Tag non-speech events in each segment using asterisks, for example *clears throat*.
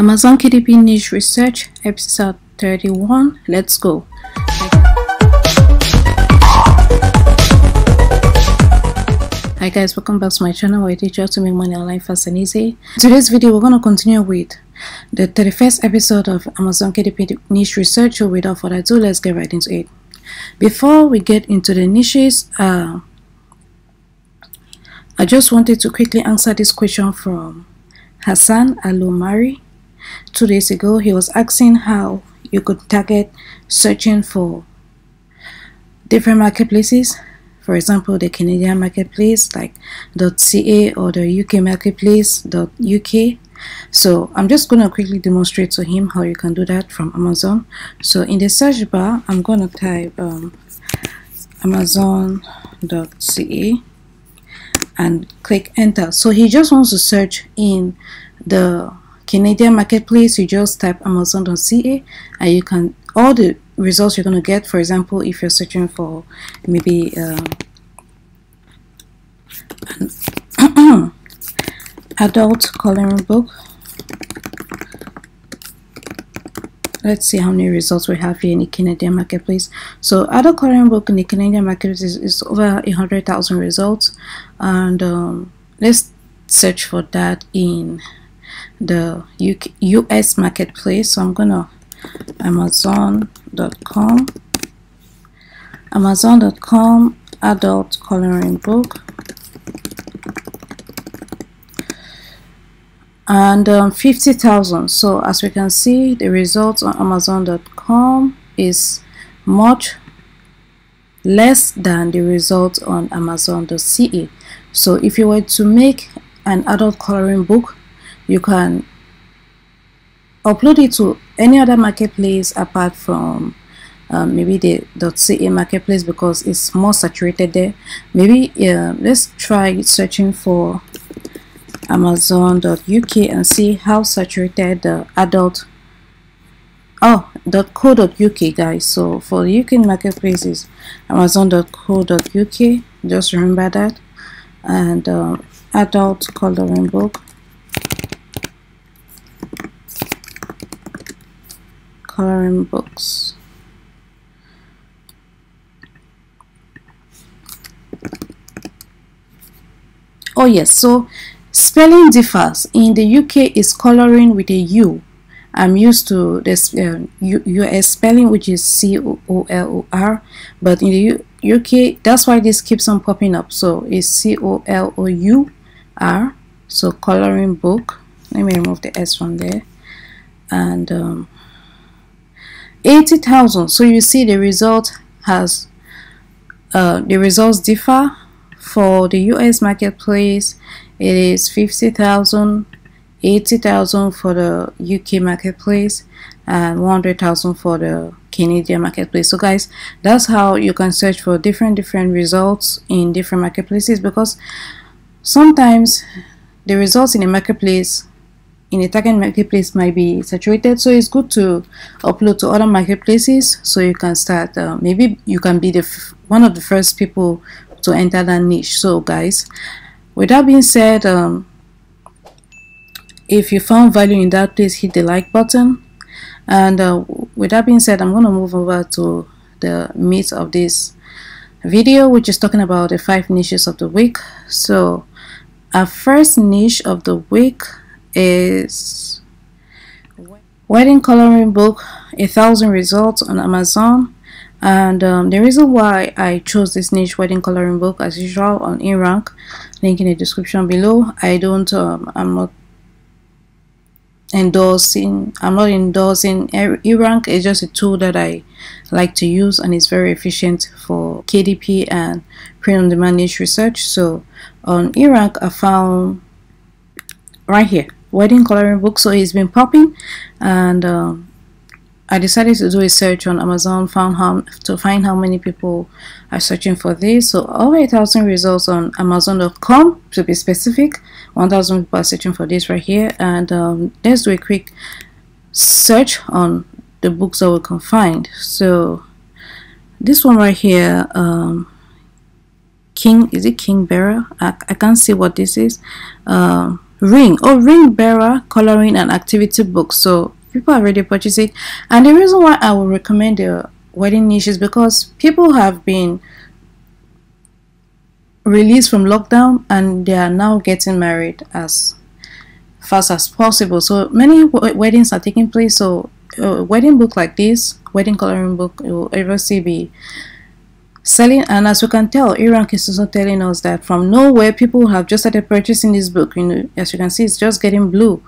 Amazon KDP Niche Research, episode 31. Let's go. Hi guys, welcome back to my channel where I teach you how to make money online fast and easy. In today's video, we're going to continue with the 31st episode of Amazon KDP Niche Research. So without further ado, let's get right into it. Before we get into the niches, uh, I just wanted to quickly answer this question from Hassan Alomari. Two days ago, he was asking how you could target searching for different marketplaces. For example the Canadian marketplace like .ca or the UK marketplace .uk so I'm just going to quickly demonstrate to him how you can do that from Amazon. So in the search bar I'm going to type um, amazon.ca and click enter. So he just wants to search in the Canadian marketplace you just type amazon.ca and you can all the results you're going to get for example if you're searching for maybe um, *clears throat* adult coloring book. Let's see how many results we have here in the Canadian marketplace so adult coloring book in the Canadian marketplace is, is over a hundred thousand results. And um, let's search for that in the US marketplace. So I'm gonna amazon.com amazon.com adult coloring book. And um, 50,000 so as we can see the results on amazon.com is much less than the results on amazon.ca so if you were to make an adult coloring book you can upload it to any other marketplace apart from um, maybe the .ca marketplace because it's more saturated there. Maybe uh, let's try searching for amazon.uk and see how saturated the adult oh .co.uk guys. So for the UK marketplaces amazon.co.uk just remember that. And uh, adult coloring book coloring books. Oh yes, so spelling differs. In the UK, is coloring with a U. I'm used to this uh, US spelling, which is C O O L O R, but in the U UK, that's why this keeps on popping up. So it's C O L O U R. So coloring book. Let me remove the S from there, and um, 80,000 so you see the result has uh, the results differ. For the US marketplace it is 50,000 80,000 for the UK marketplace and 100,000 for the Canadian marketplace. So guys that's how you can search for different different results in different marketplaces because sometimes the results in a marketplace in a target marketplace might be saturated. So it's good to upload to other marketplaces so you can start uh, maybe you can be the one of the first people to enter that niche. So guys with that being said um, if you found value in that please hit the like button. And uh, with that being said I'm going to move over to the meat of this video which is talking about the five niches of the week. So our first niche of the week is wedding coloring book a thousand results on amazon. And um, the reason why i chose this niche wedding coloring book as usual on erank link in the description below. I don't um, i'm not endorsing i'm not endorsing erank it's just a tool that i like to use and it's very efficient for kdp and print on demand niche research. So on erank i found right here wedding coloring book so it's been popping. And um, I decided to do a search on Amazon found how to find how many people are searching for this. So over a thousand results on amazon.com to be specific. 1000 people are searching for this right here. And um, let's do a quick search on the books that we can find. So this one right here um, King is it King Bearer I, I can't see what this is. Um, ring. Or oh, ring bearer coloring and activity book. So people already purchased it. And the reason why i will recommend the wedding niche is because people have been released from lockdown and they are now getting married as fast as possible. So many weddings are taking place. So a wedding book like this wedding coloring book you will obviously be selling and as you can tell E-Rank is also telling us that from nowhere people have just started purchasing this book. You know as you can see it's just getting blue.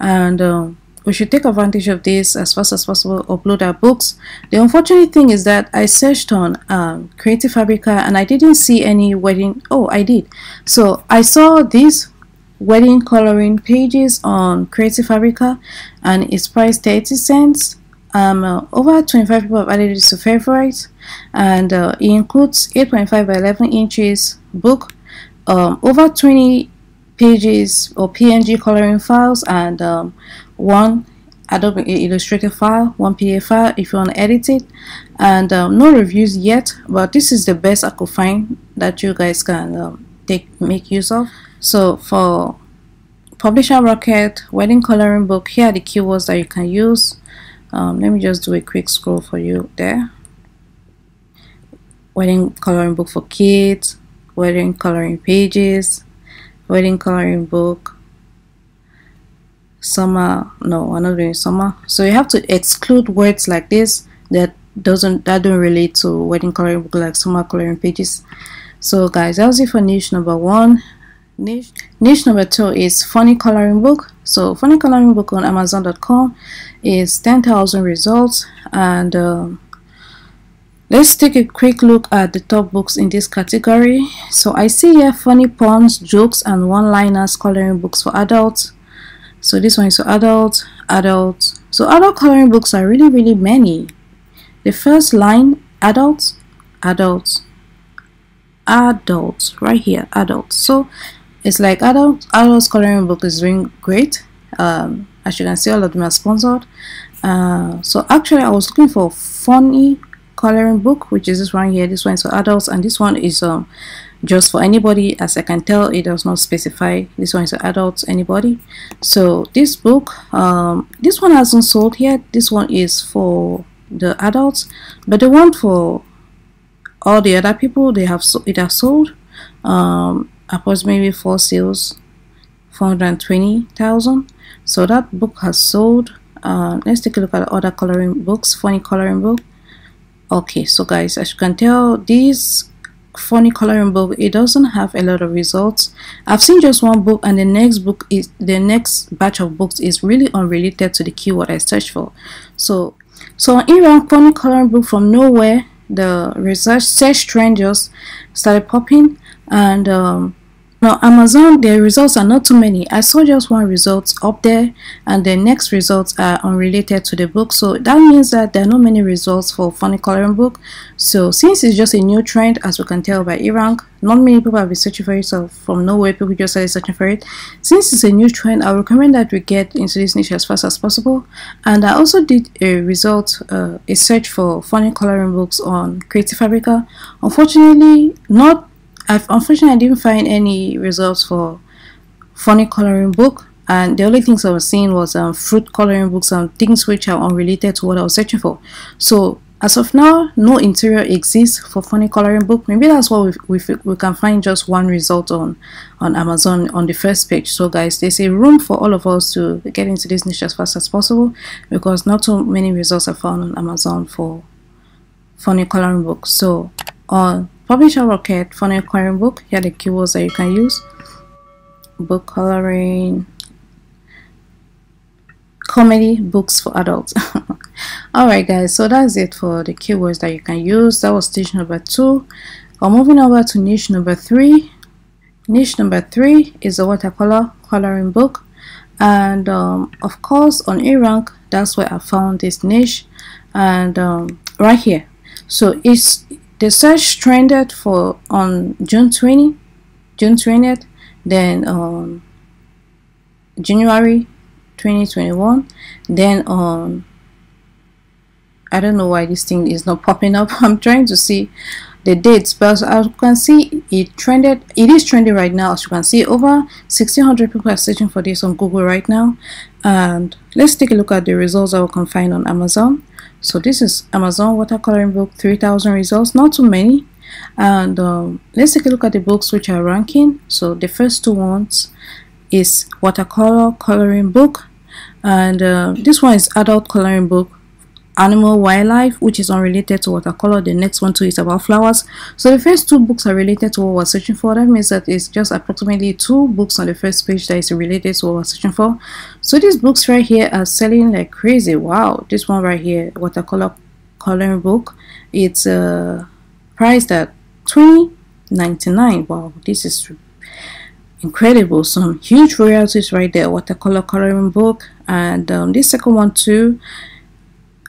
And um, we should take advantage of this as fast as possible upload our books. The unfortunate thing is that i searched on um, creative fabrica and i didn't see any wedding oh i did. So i saw these wedding coloring pages on creative fabrica and it's priced 30 cents. Um, uh, over 25 people have added it to favorites and uh, it includes 8.5 by 11 inches book um, over 20 pages or png coloring files and um, one Adobe Illustrator file, one PDF file if you want to edit it. And um, no reviews yet but this is the best I could find that you guys can um, take make use of. So for Publisher Rocket wedding coloring book here are the keywords that you can use. Um, let me just do a quick scroll for you there wedding coloring book for kids wedding coloring pages wedding coloring book summer no I'm not doing summer. So you have to exclude words like this that doesn't that don't relate to wedding coloring book like summer coloring pages. So guys that was it for niche number one. Niche niche number two is funny coloring book. So funny coloring book on amazon.com is 10,000 results and um, let's take a quick look at the top books in this category. So i see here funny puns jokes and one-liners coloring books for adults. So this one is for adults adults. So adult coloring books are really really many. The first line adults adults adults right here adults. So it's like adult adults coloring book is doing great. Um, as you can see all of them are sponsored. Uh, so actually I was looking for funny coloring book which is this one here this one is for adults and this one is um, just for anybody. As I can tell it does not specify. This one is for adults anybody. So this book um, this one hasn't sold yet. This one is for the adults but the one for all the other people they have so it has sold um, approximately four sales 420,000 so that book has sold. Uh, let's take a look at other coloring books funny coloring book okay so guys as you can tell this funny coloring book it doesn't have a lot of results. I've seen just one book and the next book is the next batch of books is really unrelated to the keyword i searched for. So so in funny coloring book from nowhere the research search trend just started popping and um, now Amazon, the results are not too many. I saw just one result up there and the next results are unrelated to the book. So that means that there are not many results for funny coloring book. So since it's just a new trend, as we can tell by E-Rank, not many people have been searching for it. So from nowhere, people just started searching for it. Since it's a new trend, I recommend that we get into this niche as fast as possible. And I also did a result, uh, a search for funny coloring books on Creative Fabrica. Unfortunately, not I've unfortunately I didn't find any results for funny coloring book and the only things I was seeing was um, fruit coloring books and things which are unrelated to what I was searching for. So as of now, no interior exists for funny coloring book. Maybe that's we, we, we can find just one result on, on Amazon on the first page. So guys, there's a room for all of us to get into this niche as fast as possible because not too many results are found on Amazon for funny coloring books. So on Publisher Rocket Funny Coloring Book. Here are the keywords that you can use. Book coloring, comedy books for adults. *laughs* Alright guys, so that's it for the keywords that you can use. That was stage number two. I'm moving over to niche number three. Niche number three is a watercolor coloring book. And um, of course on E-Rank, that's where I found this niche. And um, right here. So it's the search trended for on June 20, June 20th, then on January 2021, then on I don't know why this thing is not popping up. *laughs* I'm trying to see the dates but as you can see it trended it is trending right now as you can see. Over 1600 people are searching for this on google right now. And let's take a look at the results that we can find on amazon so this is amazon watercoloring book 3000 results not too many. And um, let's take a look at the books which are ranking. So the first two ones is watercolor coloring book. And uh, this one is adult coloring book animal wildlife which is unrelated to watercolor. The next one too is about flowers. So the first two books are related to what we're searching for. That means that it's just approximately two books on the first page that is related to what we're searching for. So these books right here are selling like crazy. Wow. This one right here watercolor coloring book it's uh priced at 20.99 wow. This is incredible. Some huge royalties right there. Watercolor coloring book. And um, this second one too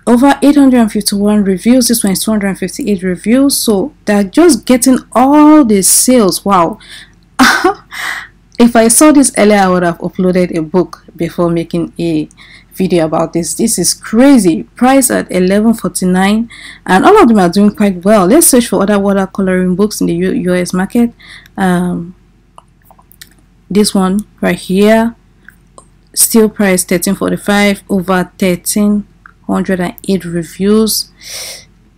over 851 reviews. This one is 258 reviews. So they're just getting all the sales. Wow. *laughs* If i saw this earlier i would have uploaded a book before making a video about this. This is crazy. Price at 11.49 and all of them are doing quite well. Let's search for other watercoloring books in the U us market. Um, this one right here still price 13.45 over 13 108 reviews.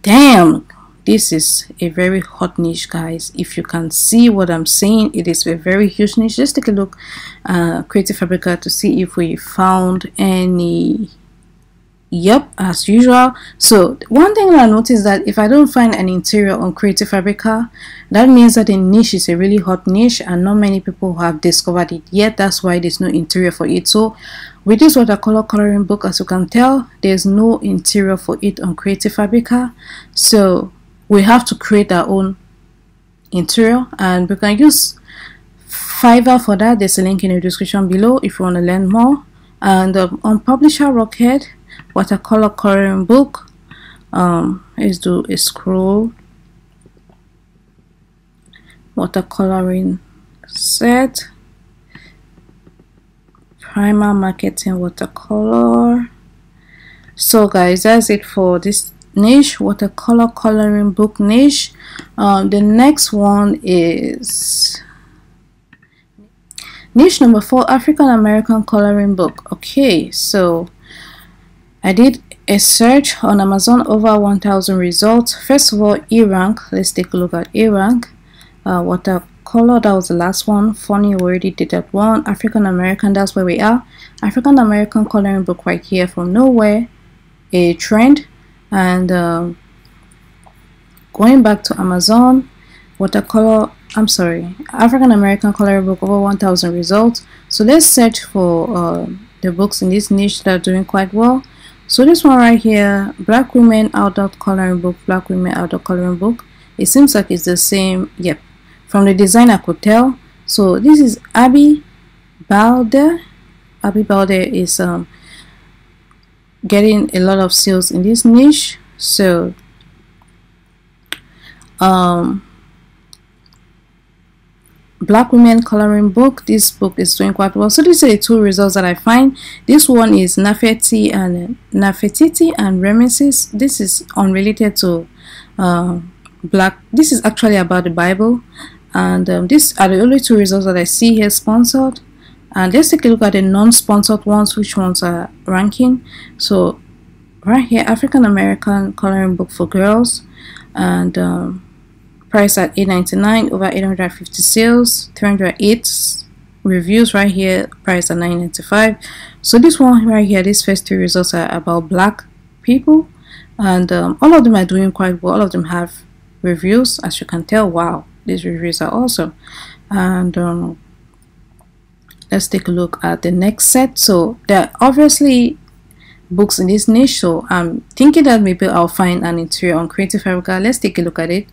Damn this is a very hot niche guys. If you can see what i'm saying it is a very huge niche. Just take a look uh creative fabrica to see if we found any Yep, as usual. So one thing I noticed that if I don't find an interior on Creative Fabrica, that means that the niche is a really hot niche and not many people have discovered it yet. That's why there's no interior for it. So with this watercolor coloring book, as you can tell, there's no interior for it on Creative Fabrica. So we have to create our own interior and we can use Fiverr for that. There's a link in the description below if you want to learn more. And um, on Publisher Rocket, watercolor coloring book. Um let's do a scroll. Watercoloring set. Primer marketing watercolor. So guys that's it for this niche watercolor coloring book niche. Um, the next one is niche number four african american coloring book. Okay so I did a search on Amazon over 1000 results. First of all, E-Rank. Let's take a look at E-Rank. Uh, watercolor, that was the last one. Funny, already did that one. African American, that's where we are. African American coloring book right here from nowhere. A trend. And uh, going back to Amazon, watercolor, I'm sorry, African American coloring book over 1000 results. So let's search for uh, the books in this niche that are doing quite well so this one right here black women outdoor coloring book black women outdoor coloring book. It seems like it's the same yep from the design i could tell. So this is abby balder abby balder is um getting a lot of sales in this niche. So um black women coloring book. This book is doing quite well. So these are the two results that i find. This one is nafeti and Nefertiti and Ramesses this is unrelated to uh, black this is actually about the bible. And um, these are the only two results that i see here sponsored. And let's take a look at the non-sponsored ones which ones are ranking. So right here african american coloring book for girls. And um, price at 8.99 over 850 sales 308 reviews right here price at 9.95 so this one right here these first two results are about black people and um, all of them are doing quite well. All of them have reviews as you can tell. Wow these reviews are awesome. And um, let's take a look at the next set. So there are obviously books in this niche so i'm thinking that maybe i'll find an interior on creative fabrica let's take a look at it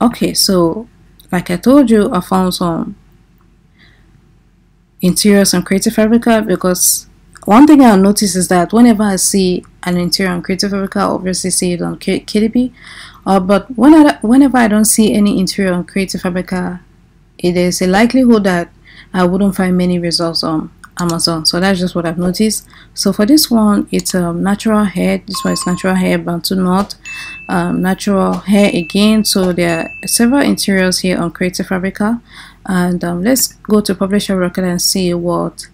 okay so like I told you I found some interiors on Creative Fabrica because one thing I notice is that whenever I see an interior on Creative Fabrica I obviously see it on KDP uh, but when I, whenever I don't see any interior on Creative Fabrica it is a likelihood that I wouldn't find many results on Amazon. So that's just what I've noticed. So for this one, it's um, natural hair. This one is natural hair, Bantu knot, um, natural hair again. So there are several interiors here on Creative Fabrica. And um, let's go to Publisher Rocket and see what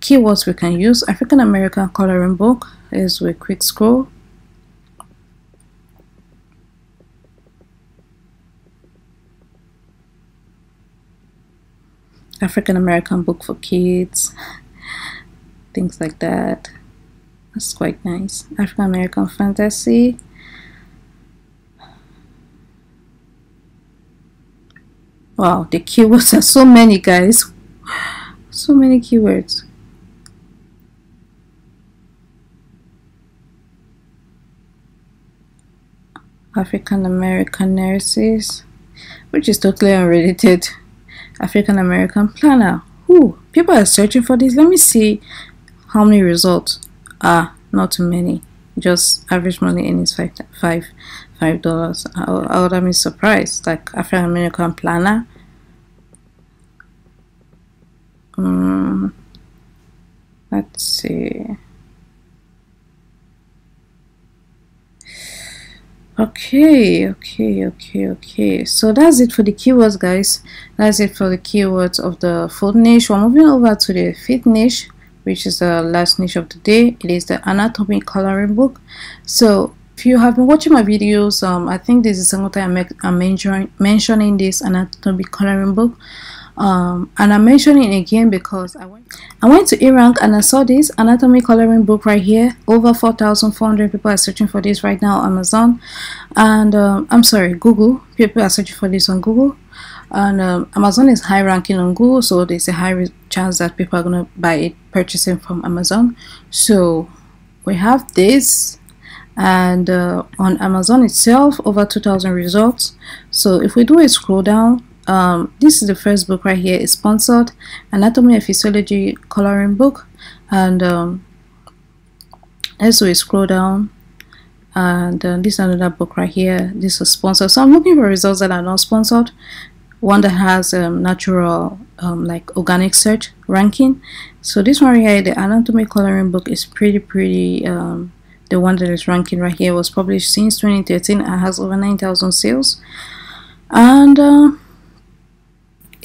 keywords we can use. African American coloring book is with quick scroll. African American book for kids, things like that. That's quite nice. African American fantasy. Wow, the keywords are so many, guys. So many keywords. African American nurses, which is totally unrelated. African American planner. Who people are searching for this. Let me see how many results. Ah, not too many. Just average money in is five five five dollars. I, I would have been surprised. Like African American planner. Um, let's see. Okay okay okay okay. So that's it for the keywords guys. That's it for the keywords of the fourth niche. We're moving over to the fifth niche which is the last niche of the day. It is the anatomy coloring book. So if you have been watching my videos um i think this is the second time i'm mentioning this anatomy coloring book um, and I'm mentioning again because I went I went to eRank and I saw this anatomy coloring book right here. Over 4,400 people are searching for this right now on Amazon. And um, I'm sorry Google. People are searching for this on Google. And um, Amazon is high ranking on Google so there's a high chance that people are going to buy it purchasing from Amazon. So we have this. And uh, on Amazon itself over 2,000 results. So if we do a scroll down um, this is the first book right here. It's sponsored Anatomy and Physiology coloring book. And um, as we scroll down, and uh, this is another book right here. This is sponsored. So I'm looking for results that are not sponsored. One that has um, natural, um, like organic search ranking. So this one right here, the Anatomy coloring book, is pretty, pretty. Um, the one that is ranking right here was published since 2013 and has over 9,000 sales. And uh,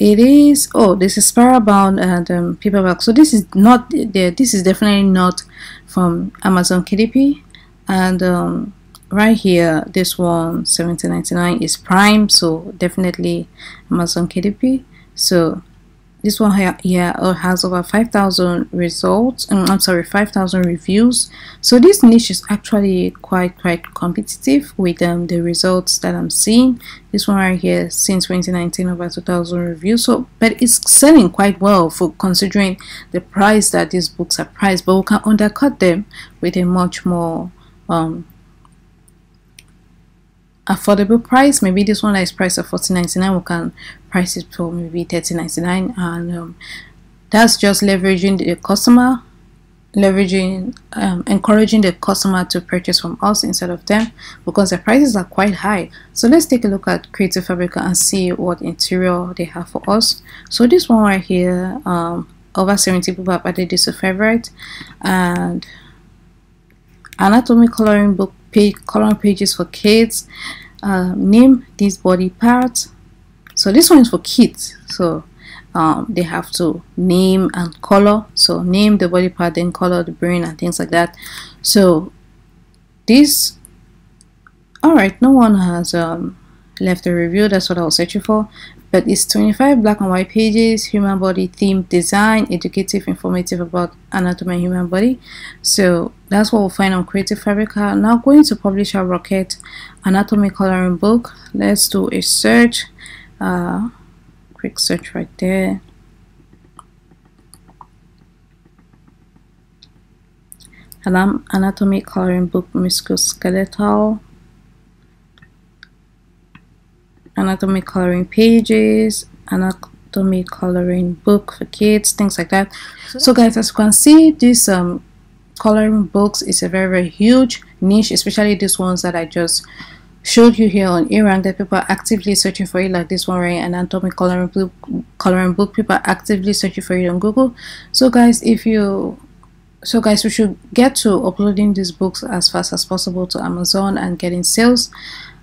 it is oh this is spiral bound and um, paperback. So this is not there this is definitely not from amazon kdp and um, right here this one 17.99 is prime so definitely amazon kdp so this one here uh, has over 5000 results um, i'm sorry 5000 reviews. So this niche is actually quite quite competitive with um, the results that i'm seeing. This one right here since 2019 over 2000 reviews. So but it's selling quite well for considering the price that these books are priced but we can undercut them with a much more um, affordable price. Maybe this one is priced at 14.99 we can price it for maybe 13.99 and um, that's just leveraging the customer leveraging um, encouraging the customer to purchase from us instead of them because the prices are quite high. So let's take a look at creative fabrica and see what interior they have for us. So this one right here um, over 70 people have added this to favorite. And anatomy coloring book page coloring pages for kids uh, name these body parts. So this one is for kids. So um, they have to name and color. So name the body part then color the brain and things like that. So this all right no one has um, left a review. That's what I was searching for but it's 25 black and white pages human body theme design educative informative about anatomy and human body. So that's what we'll find on creative fabrica. Now going to publisher rocket anatomy coloring book let's do a search. Uh, quick search right there. Anatomy coloring book musculoskeletal anatomy coloring pages anatomy coloring book for kids things like that. So guys as you can see this um coloring books is a very very huge niche especially these ones that i just showed you here on eRank that people are actively searching for it like this one right? Anatomy coloring book coloring book people are actively searching for it on google. So guys if you so guys we should get to uploading these books as fast as possible to amazon and getting sales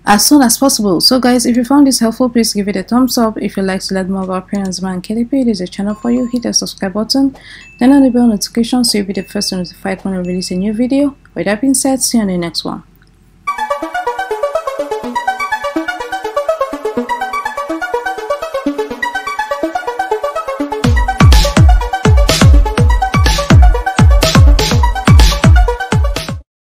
as soon as possible. So guys if you found this helpful please give it a thumbs up. If you'd like to learn more about print on demand KDP it is a channel for you. Hit the subscribe button. Then on the bell notification so you'll be the first to notified when I release a new video. With that being said see you on the next one